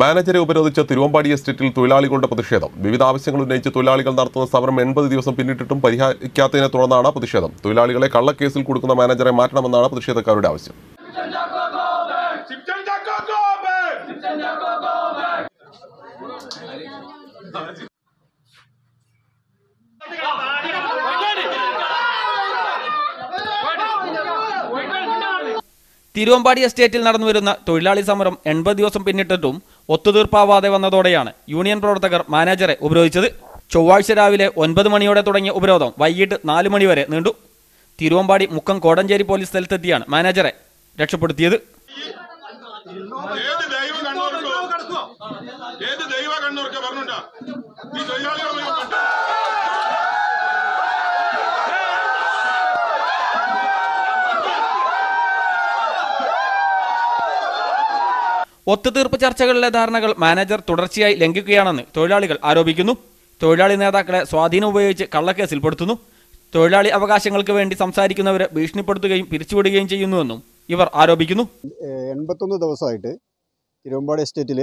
മാനേജരെ ഉപരോധിച്ച തിരുവമ്പാടി എസ്റ്റേറ്റിൽ തൊഴിലാളികളുടെ പ്രതിഷേധം. വിവിധ ആവശ്യങ്ങൾ ഉന്നയിച്ച് തൊഴിലാളികൾ നടത്തുന്ന സമരം എൺപത് ദിവസം പിന്നിട്ടിട്ടും പരിഹരിക്കാത്തതിനെ തുടർന്നാണ് പ്രതിഷേധം. തൊഴിലാളികളെ കള്ളക്കേസിൽ കൊടുക്കുന്ന മാനേജറെ മാറ്റണമെന്നാണ് പ്രതിഷേധക്കാരുടെ ആവശ്യം. തിരുവമ്പാടി എസ്റ്റേറ്റിൽ നടന്നുവരുന്ന തൊഴിലാളി സമരം എൺപത് ദിവസം പിന്നിട്ടിട്ടും ഒത്തുതീർപ്പാവാതെ വന്നതോടെയാണ് യൂണിയൻ പ്രവർത്തകർ മാനേജറെ ഉപരോധിച്ചത്. ചൊവ്വാഴ്ച രാവിലെ ഒൻപത് മണിയോടെ തുടങ്ങിയ ഉപരോധം വൈകിട്ട് നാല് മണിവരെ നീണ്ടു. തിരുവമ്പാടി മുക്കം കോടഞ്ചേരി പോലീസ് സ്ഥലത്തെത്തിയാണ് മാനേജറെ രക്ഷപ്പെടുത്തിയത്. ഏത് ദൈവ കണ്ണൂർക്കോ പറഞ്ഞുണ്ടാ ഈ തൊഴിലാളികൾ ഒത്തുതീർപ്പ് ചർച്ചകളിലെ ധാരണകൾ മാനേജർ തുടർച്ചയായി ലംഘിക്കുകയാണെന്ന് തൊഴിലാളികൾ ആരോപിക്കുന്നു. തൊഴിലാളി നേതാക്കളെ സ്വാധീനം ഉപയോഗിച്ച് കള്ളക്കേസിൽപ്പെടുത്തുന്നു തൊഴിലാളി അവകാശങ്ങൾക്ക് വേണ്ടി സംസാരിക്കുന്നവരെ ഭീഷണിപ്പെടുത്തുകയും പിരിച്ചുവിടുകയും ചെയ്യുന്നുവെന്നും ഇവർ ആരോപിക്കുന്നു. എൺപത്തൊന്ന് ദിവസമായിട്ട് തിരുവമ്പാടി എസ്റ്റേറ്റിൽ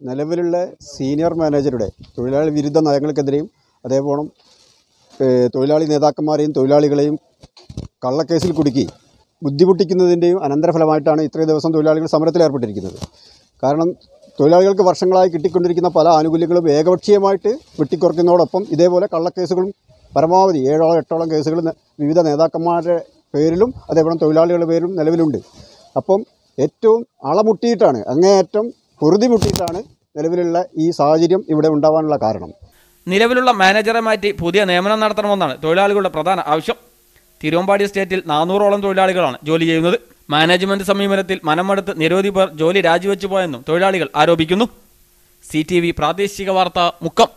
നിലവിലുള്ള സീനിയർ മാനേജറുടെ തൊഴിലാളി വിരുദ്ധ നയങ്ങൾക്കെതിരെയും അതേപോലെ തൊഴിലാളി നേതാക്കന്മാരെയും തൊഴിലാളികളെയും കള്ളക്കേസിൽ കുടുക്കി ബുദ്ധിമുട്ടിക്കുന്നതിന്റെയും അനന്തരഫലമായിട്ടാണ് ഇത്രയും ദിവസം തൊഴിലാളികൾ സമരത്തിൽ ഏർപ്പെട്ടിരിക്കുന്നത്. കാരണം തൊഴിലാളികൾക്ക് വർഷങ്ങളായി കിട്ടിക്കൊണ്ടിരിക്കുന്ന പല ആനുകൂല്യങ്ങളും ഏകപക്ഷീയമായിട്ട് വെട്ടിക്കുറയ്ക്കുന്നതോടൊപ്പം ഇതേപോലെ കള്ളക്കേസുകളും പരമാവധി ഏഴോളം എട്ടോളം കേസുകൾ വിവിധ നേതാക്കന്മാരുടെ പേരിലും അതേപോലെ തൊഴിലാളികളുടെ പേരിലും നിലവിലുണ്ട്. അപ്പം ഏറ്റവും അളമുട്ടിയിട്ടാണ് അങ്ങേയറ്റം പൊറുതി മുട്ടിയിട്ടാണ് നിലവിലുള്ള ഈ സാഹചര്യം ഇവിടെ ഉണ്ടാവാനുള്ള കാരണം. നിലവിലുള്ള മാനേജറെ മാറ്റി പുതിയ നിയമനം നടത്തണമെന്നാണ് തൊഴിലാളികളുടെ പ്രധാന ആവശ്യം. തിരുവമ്പാടി സ്റ്റേറ്റിൽ നാനൂറോളം തൊഴിലാളികളാണ് ജോലി ചെയ്യുന്നത്. മാനേജ്മെന്റ് സമീപനത്തിൽ മനമടുത്ത് നിരവധി പേർ ജോലി രാജിവെച്ചു പോയെന്നും തൊഴിലാളികൾ ആരോപിക്കുന്നു. സി പ്രാദേശിക വാർത്ത മുക്കം.